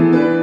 you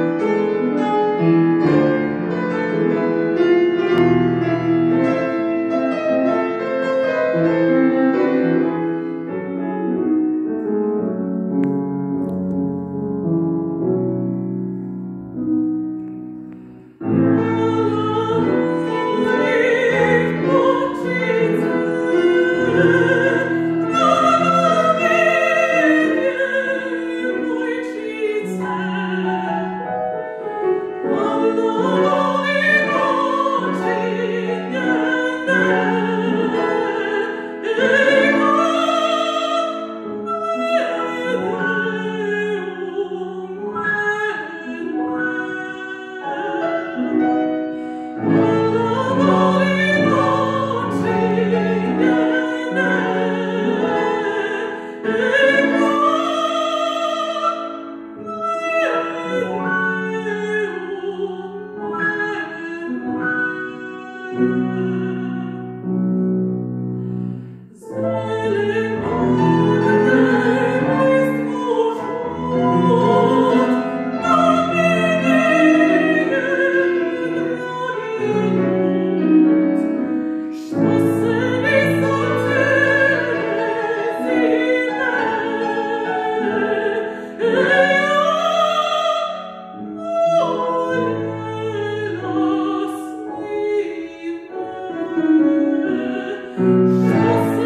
Yes.